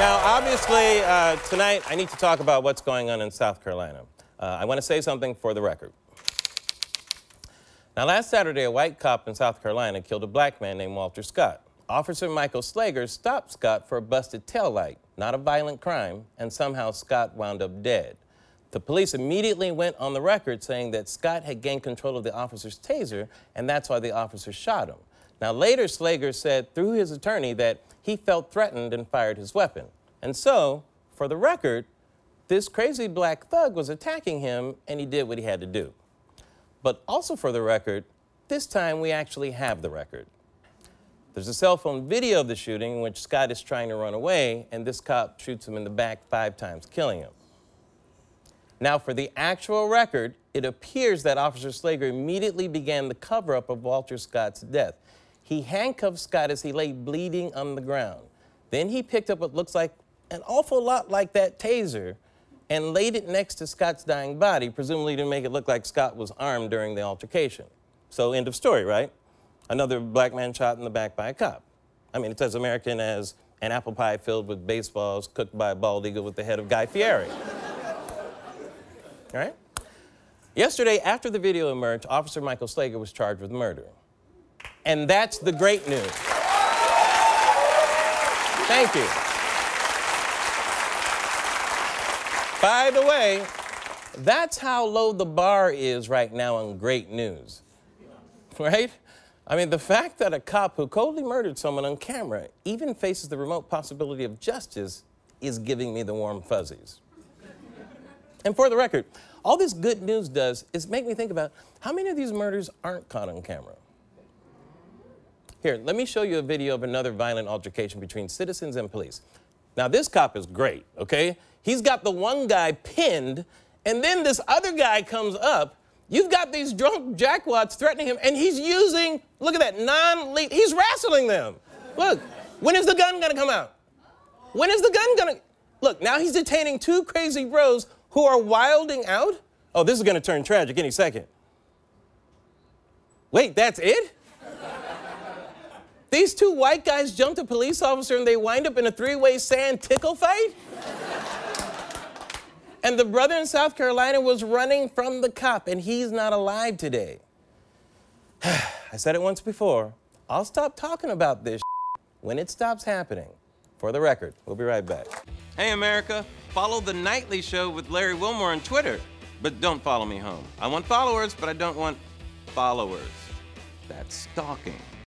Now, obviously, uh, tonight I need to talk about what's going on in South Carolina. Uh, I want to say something for the record. Now, last Saturday, a white cop in South Carolina killed a black man named Walter Scott. Officer Michael Slager stopped Scott for a busted taillight, not a violent crime, and somehow Scott wound up dead. The police immediately went on the record saying that Scott had gained control of the officer's taser, and that's why the officer shot him. Now, later, Slager said through his attorney that he felt threatened and fired his weapon. And so, for the record, this crazy black thug was attacking him, and he did what he had to do. But also for the record, this time we actually have the record. There's a cell phone video of the shooting in which Scott is trying to run away, and this cop shoots him in the back five times, killing him. Now, for the actual record, it appears that Officer Slager immediately began the cover up of Walter Scott's death. He handcuffed Scott as he lay bleeding on the ground. Then he picked up what looks like an awful lot like that taser and laid it next to Scott's dying body, presumably to make it look like Scott was armed during the altercation. So, end of story, right? Another black man shot in the back by a cop. I mean, it's as American as an apple pie filled with baseballs cooked by a bald eagle with the head of Guy Fieri. All right? Yesterday, after the video emerged, Officer Michael Slager was charged with murder. And that's the great news. Thank you. By the way, that's how low the bar is right now on great news. Right? I mean, the fact that a cop who coldly murdered someone on camera even faces the remote possibility of justice is giving me the warm fuzzies. and for the record, all this good news does is make me think about how many of these murders aren't caught on camera. Here, let me show you a video of another violent altercation between citizens and police. Now, this cop is great, okay? He's got the one guy pinned, and then this other guy comes up. You've got these drunk jackwads threatening him, and he's using, look at that, non lethal, he's wrestling them. Look, when is the gun gonna come out? When is the gun gonna, look, now he's detaining two crazy bros who are wilding out. Oh, this is gonna turn tragic any second. Wait, that's it? These two white guys jumped a police officer and they wind up in a three way sand tickle fight? and the brother in South Carolina was running from the cop and he's not alive today. I said it once before. I'll stop talking about this when it stops happening. For the record, we'll be right back. Hey, America, follow The Nightly Show with Larry Wilmore on Twitter, but don't follow me home. I want followers, but I don't want followers. That's stalking.